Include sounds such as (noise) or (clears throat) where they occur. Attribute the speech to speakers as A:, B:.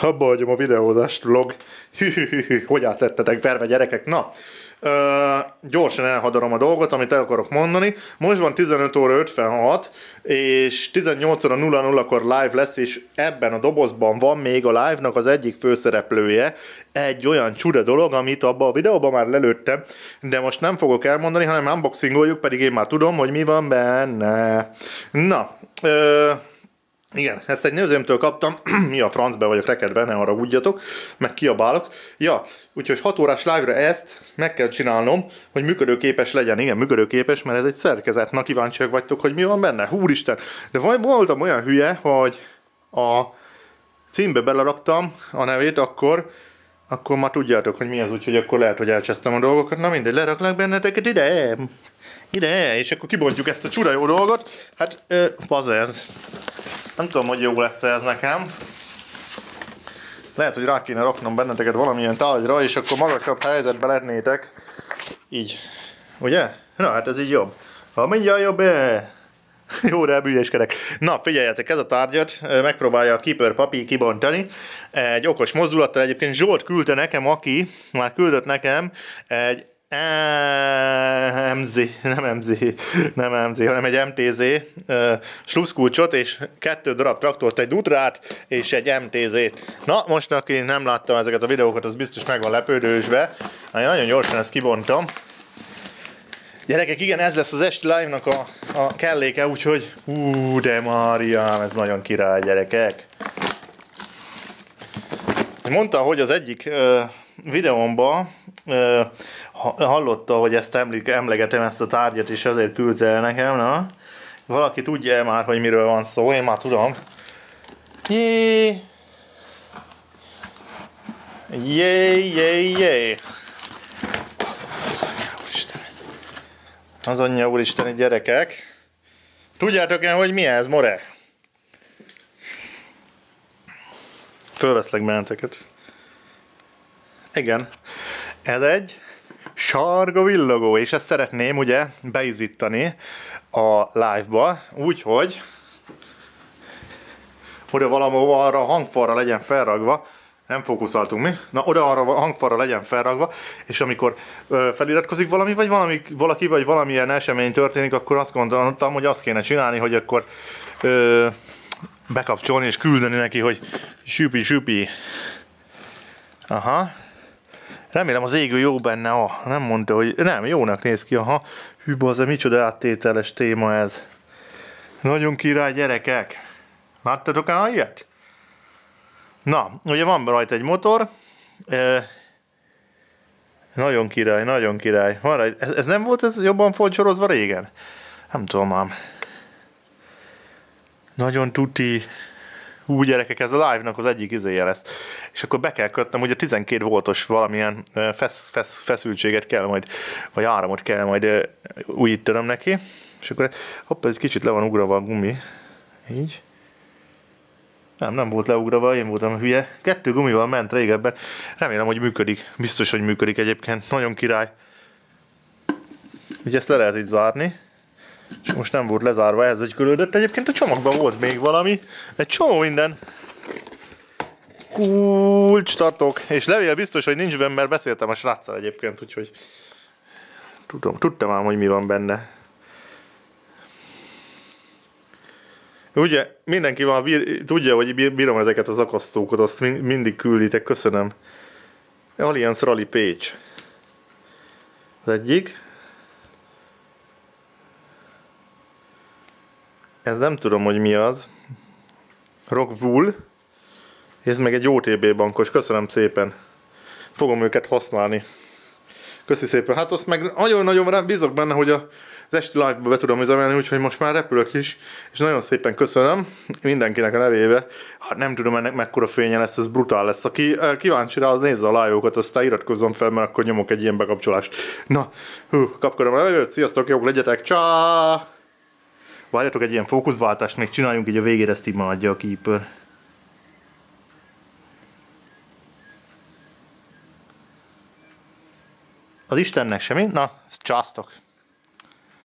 A: Abba hagyom a videózást, vlog. Hű. Hogy átlettetek verve gyerekek? Na, Ö, gyorsan elhadarom a dolgot, amit el akarok mondani. Most van 15 óra 56, és 18 óra 00-kor live lesz, és ebben a dobozban van még a live-nak az egyik főszereplője, egy olyan csuda dolog, amit abban a videóban már lelőttem, de most nem fogok elmondani, hanem unboxingoljuk, pedig én már tudom, hogy mi van benne. Na, ö, igen, ezt egy nőzőmtől kaptam, (clears throat) mi a francbe vagyok rekedve, ne arra gudjatok, meg kiabálok. Ja, úgyhogy 6 órás live-ra ezt meg kell csinálnom, hogy működőképes legyen. Igen, működőképes, mert ez egy szerkezet. Na kíváncsiak vagytok, hogy mi van benne. Húristen! De voltam olyan hülye, hogy a címbe beleraktam a nevét, akkor akkor már tudjátok, hogy mi az, úgyhogy akkor lehet, hogy elcsesztem a dolgokat. Na mindegy, leraklak benneteket ide, ide, és akkor kibontjuk ezt a csura jó dolgot. Hát, ö, ez. Nem tudom, hogy jó lesz ez nekem. Lehet, hogy rá kéne raknom benneteket valamilyen tárgyra, és akkor magasabb helyzetbe lennétek. Így. Ugye? Na, hát ez így jobb. Ha mindjárt jobb, eh. (laughs) Jó, de bűjéskedek. Na, figyeljetek, ez a tárgyat megpróbálja a Keeper Papi kibontani. Egy okos mozdulattal egyébként Zsolt küldte nekem, aki már küldött nekem egy MZ, nem MZ, nem MZ, hanem egy MTZ sluszkulcsot, és kettő darab traktort, egy Dutrát és egy MTZ-t. Na, most aki nem látta ezeket a videókat, az biztos meg van lepődősve. Nagyon gyorsan ezt kibontam. Gyerekek, igen, ez lesz az esti live-nak a, a kelléke, úgyhogy ú, de Mária, ez nagyon király, gyerekek. Mondta, hogy az egyik uh, videómban hallotta, hogy ezt emlik, emlegetem ezt a tárgyat, és azért küldte el nekem, na? Valaki tudja már, hogy miről van szó? Én már tudom. Jé! Jé, jé, jé! Az anyja úristeni gyerekek. Tudjátok-e, hogy mi ez, more? Fölveszlek benneteket. Igen. Ez egy sárga villogó, és ezt szeretném ugye beizítani a live-ba, úgyhogy oda valahol arra a hangfalra legyen felragva, nem fókuszáltunk mi, na oda arra a hangfalra legyen felragva, és amikor ö, feliratkozik valami, vagy valami, valaki, vagy valamilyen esemény történik, akkor azt gondoltam, hogy azt kéne csinálni, hogy akkor ö, bekapcsolni és küldeni neki, hogy süpi, süpi. Aha, Remélem az égő jó benne, ah, nem mondta, hogy nem, jónak néz ki, aha. Hű, az micsoda áttételes téma ez. Nagyon király gyerekek. Láttatok el ilyet? Na, ugye van rajta egy motor. E, nagyon király, nagyon király. Van rajta, ez, ez nem volt ez jobban folcsorozva régen? Nem tudom ám. Nagyon tuti. Hú, gyerekek, ez a live-nak az egyik izéje lesz. És akkor be kell kötnem, hogy a 12 voltos valamilyen fesz, fesz, feszültséget kell majd, vagy áramot kell majd újítanom neki. És akkor hopp, egy kicsit le van ugrava a gumi. Így. Nem, nem volt leugrava, én voltam hülye. Kettő gumival ment régebben. Remélem, hogy működik. Biztos, hogy működik egyébként. Nagyon király. Ugye ezt le lehet itt zárni és most nem volt lezárva, ez egy külődött. Egyébként a csomagban volt még valami, egy csomó minden. Kulcs tartok. És levél biztos, hogy nincs benne, mert beszéltem a sráccal egyébként, úgyhogy tudom, tudtam ám, hogy mi van benne. Ugye, mindenki van, bír, tudja, hogy bírom ezeket az akasztókat, azt mindig külditek, köszönöm. Allianz Rally Pécs. Az egyik. Ez nem tudom, hogy mi az. Rockwool. Ez meg egy OTB bankos. Köszönöm szépen. Fogom őket használni. Köszi szépen. Hát azt meg nagyon-nagyon bízok benne, hogy a az esti live-ba be tudom üzemelni, úgyhogy most már repülök is, és nagyon szépen köszönöm mindenkinek a nevébe. Hát nem tudom ennek mekkora fénye lesz, ez brutál lesz. Aki kíváncsi rá, az nézze a live-okat, aztán iratkozzon fel, mert akkor nyomok egy ilyen bekapcsolást. Na, hú, kapkodom a levegőt, sziasztok, jók legyetek, csá! Várjatok egy ilyen fókuszváltást, még csináljunk így a végére, ezt így a Keeper. Az Istennek semmi? Na, császtok.